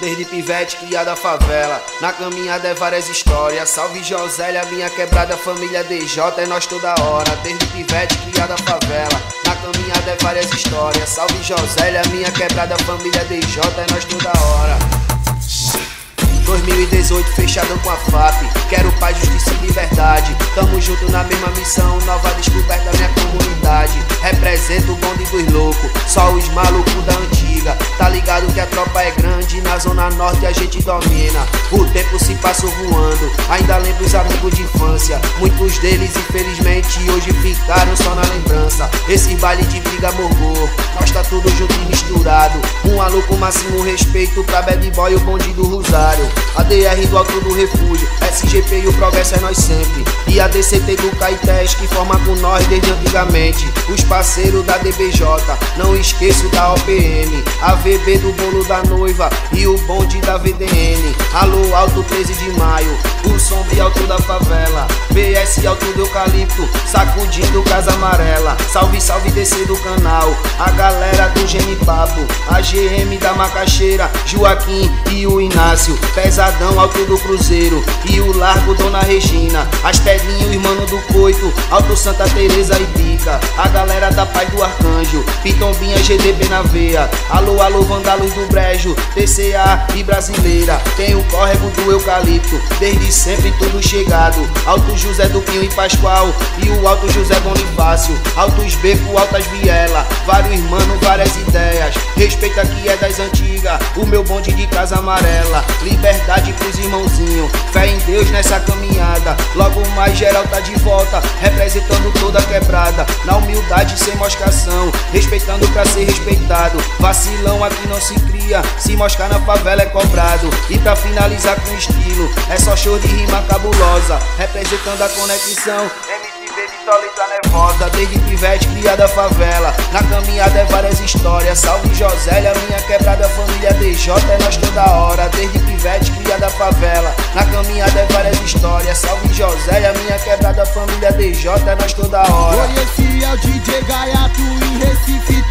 desde pivete criada favela. Na caminhada é várias histórias. Salve Josélia, minha quebrada família DJ, é nós toda hora. Desde pivete criada favela. Na caminhada é várias histórias. Salve Josélia, minha quebrada família DJ, é nós toda hora. 2018 fechado com a FAP Quero paz, justiça e liberdade Tamo junto na mesma missão Nova descoberta minha Represento o bonde dos loucos. Só os malucos da antiga. Tá ligado que a tropa é grande Na zona norte a gente domina. O tempo se passou voando Ainda lembro os amigos de infância. Muitos deles infelizmente hoje ficaram só na lembrança. Esse baile de briga morgou Nós tá tudo junto e misturado Um aluno máximo respeito Pra bad boy o bonde do Rosário ADR do Alto do Refúgio, SGP e o Progresso é nós sempre. E a DCT do Caetés que forma com nós desde antigamente. Os parceiros da DBJ, não esqueço da OPM. A VB do bolo da noiva e o bonde da VDN. Alô, Alto 13 de maio, o sombrio alto da favela. BS Alto do Eucalipto, sacudindo casa amarela. Salve, salve, descer do canal. A galera do Genipapo, a GM da Macaxeira, Joaquim e o Inácio. Pesadão, alto do Cruzeiro e o Largo Dona Regina. As pedrinhas, irmão do Coito, Alto Santa Teresa e Pica. A galera da Pai do Arcanjo, Pitombinha, GDB na veia. Alô, alô, Vandalos do Brejo, TCA e Brasileira. Tem o córrego do Eucalipto, desde sempre tudo chegado. Alto José do Pinho e Pascoal e o Alto José Bonifácio. Altos Beco, Altas Viela, vários ideias. Respeita que é das antigas, o meu bonde de casa amarela. Liberdade pros irmãozinhos, fé em Deus nessa caminhada. Logo mais geral tá de volta, representando toda a quebrada. Na humildade sem moscação, respeitando pra ser respeitado. Vacilão aqui não se cria, se moscar na favela é cobrado. E pra finalizar com estilo, é só show de rima cabulosa, representando a conexão. Solita nervosa, desde pivete criada favela. Na caminhada é várias histórias. Salve Josélia, minha quebrada família DJ, é nós toda hora. Desde pivete criada favela. Na caminhada é várias histórias. Salve Josélia, minha quebrada família DJ, é nós toda hora. Oi, esse é o DJ Gaiato em Recife